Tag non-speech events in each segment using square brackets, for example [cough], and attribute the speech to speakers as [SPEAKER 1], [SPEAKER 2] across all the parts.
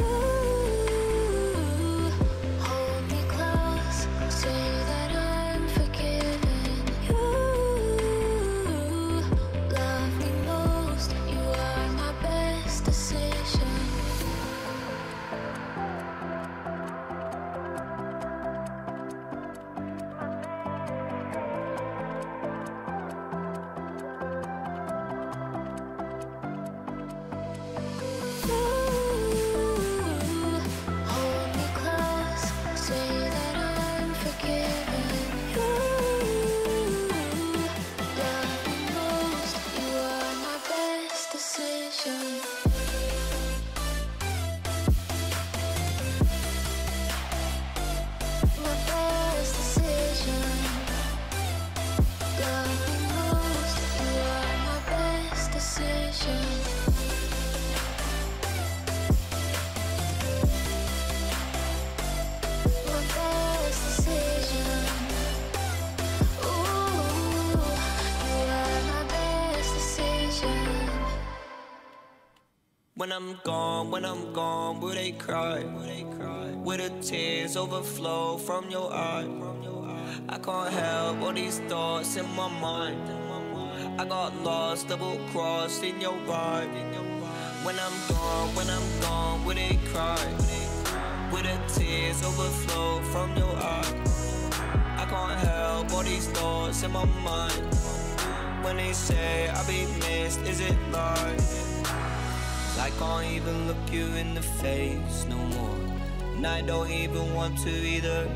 [SPEAKER 1] Ooh. Show. When I'm gone, when I'm gone, will they cry? Will the tears overflow from your eye? I can't help all these thoughts in my mind. I got lost, double crossed in your ride. When I'm gone, when I'm gone, will they cry? Will the tears overflow from your eye? I can't help all these thoughts in my mind. When they say I'll be missed, is it lies? I can't even look you in the face no more. And I don't even want to either.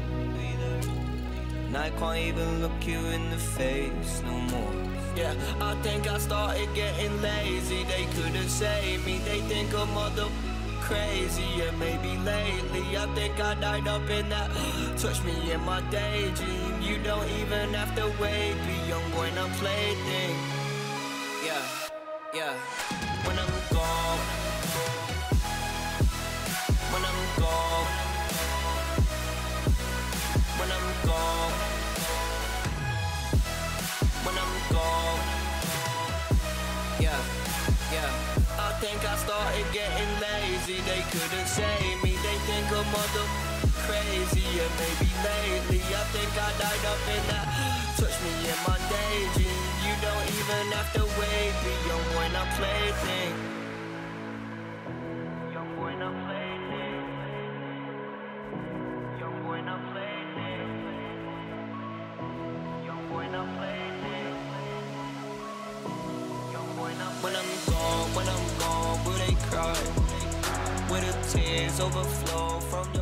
[SPEAKER 1] And I can't even look you in the face no more. Yeah, I think I started getting lazy. They couldn't save me. They think I'm mother crazy. Yeah, maybe lately I think I died up in that. [gasps] Touch me in my daydream. You don't even have to wait. Be young boy, not plaything. Yeah, yeah. Gone. When I'm gone. When I'm gone. Yeah, yeah. I think I started getting lazy. They couldn't save me. They think I'm mother crazy. Yeah, maybe lately I think I died up in that. Touch me in my daydream. You don't even have to wait. Be young when I play thing. Tears overflow from your